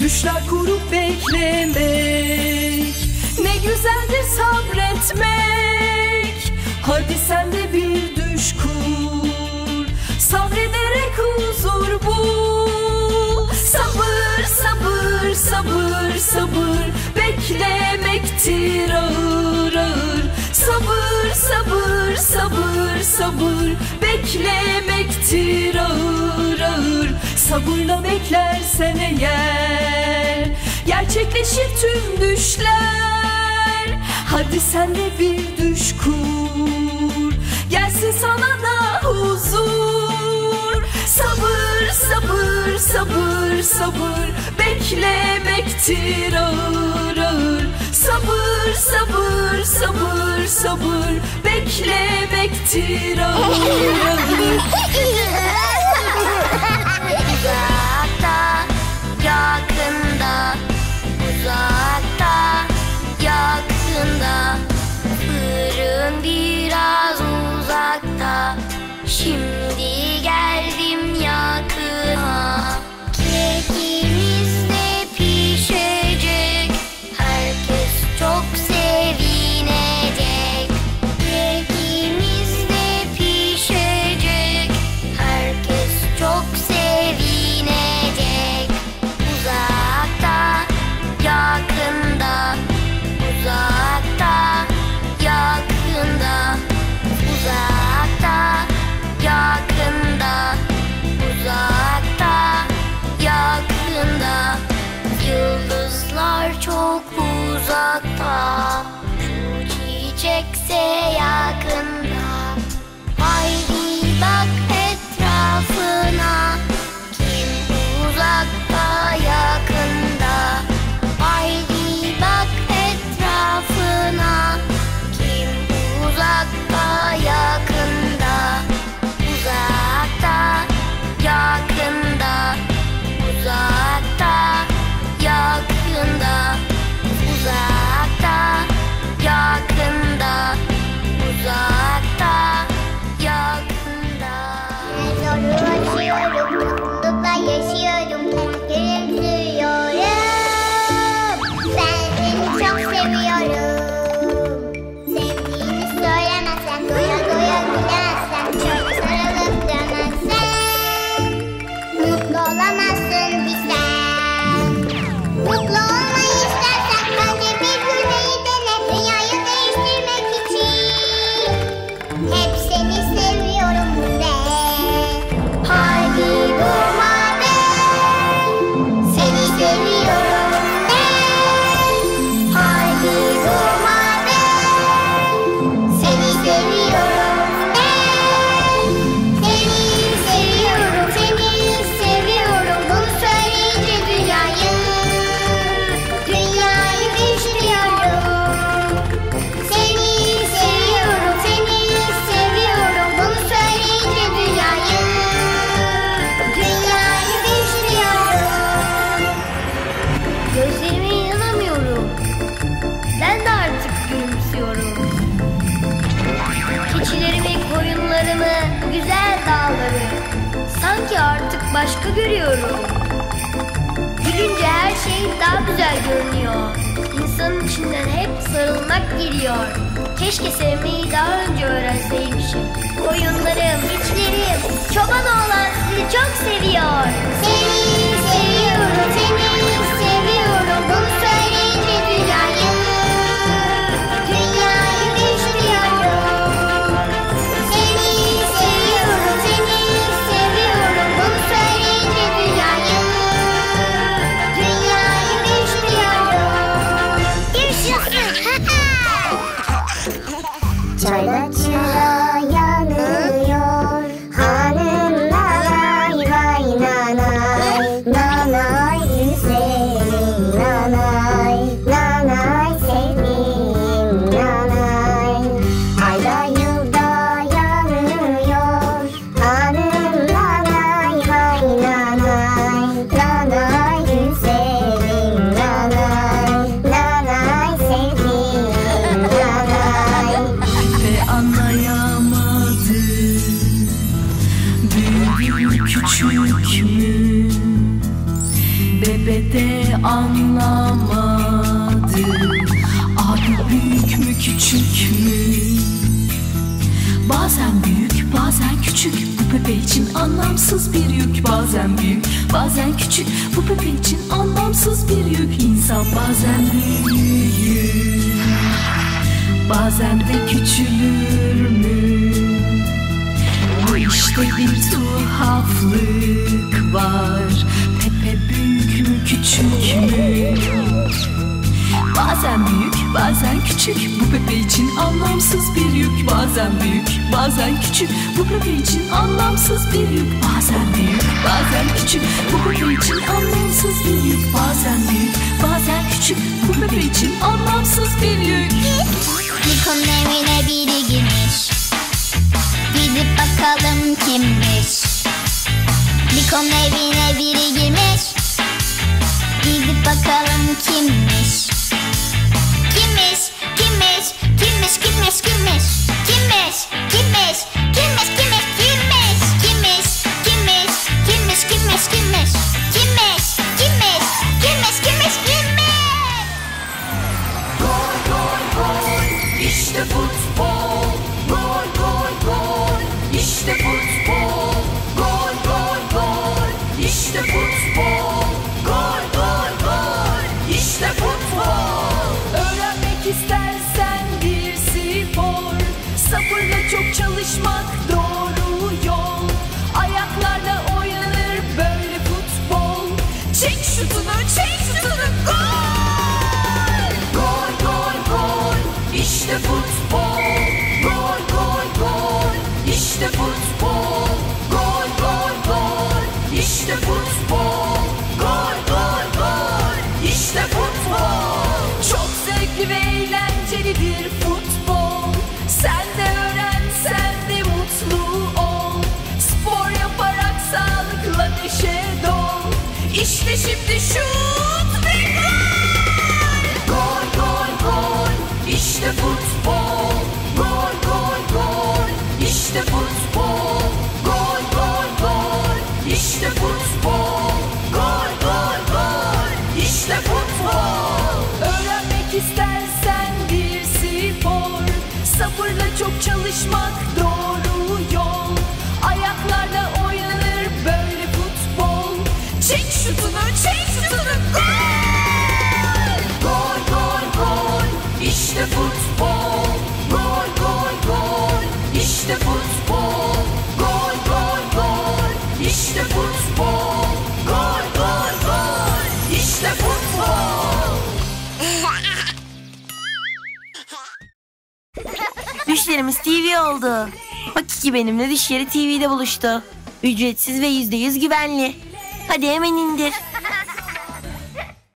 Düşler kurup beklemek Ne güzeldir sabretmek. Hadi sen de bir düş kur Sabrederek huzur bul. Sabır sabır sabır sabır Beklemektir ağır ağır Sabır sabır sabır sabır Beklemektir ağır ağır. Sabırla beklersen eğer Gerçekleşir tüm düşler. Hadi sen de bir düş kur Gelsin sana da huzur. Sabır sabır sabır sabır Beklemektir ağır Sabır sabır sabır sabır. Beklemektir ağır ağır Uzakta, yakında, uzakta, yakında. Fırın biraz uzakta. Şimdi uzakta Şu yakında güzel dağları sanki artık başka görüyorum. Gülünce her şey daha güzel görünüyor. İnsanın içinden hep sarılmak geliyor. Keşke sevmeyi daha önce öğrenseymişim. Koyunlarım, keçilerim, çoban oğlan sizi çok seviyor. Seviyorum, Küçük mü? Bebe de anlamadı Abi büyük mü küçük mü? Bazen büyük bazen küçük Bu pepe için anlamsız bir yük Bazen büyük bazen küçük Bu pepe için anlamsız bir yük İnsan bazen büyür Bazen de küçülür mü? İşte bir tuhaflık var. Pepe büyük mü küçük mü? Bazen büyük, bazen küçük. Bu Pepe için anlamsız bir yük. Bazen büyük, bazen küçük. Bu Pepe için anlamsız bir yük. Bazen büyük, bazen küçük. Bu Pepe için anlamsız bir yük. Bazen büyük, bazen küçük. Bu Pepe için anlamsız bir yük. Niko'nun evine biri girmiş bakalım kimmiş? Niko'nun evine biri girmiş. Gidip bakalım Kimmiş, kimmiş, kimmiş, kimmiş, kimmiş Kimmiş, kimmiş, kimmiş, kimmiş, kimmiş çalışmak İşte şimdi şut ve gol Gol gol gol işte futbol. Gol gol gol işte futbol. Gol gol gol işte futbol. Gol gol gol işte futbol. Öğrenmek istersen bir spor. Sabırla çok çalışmak doğru Düşlerimiz TV oldu. Bak iki benimle düşleri TV'de buluştu. Ücretsiz ve yüzde yüz güvenli. Hadi hemen indir.